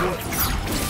assunto.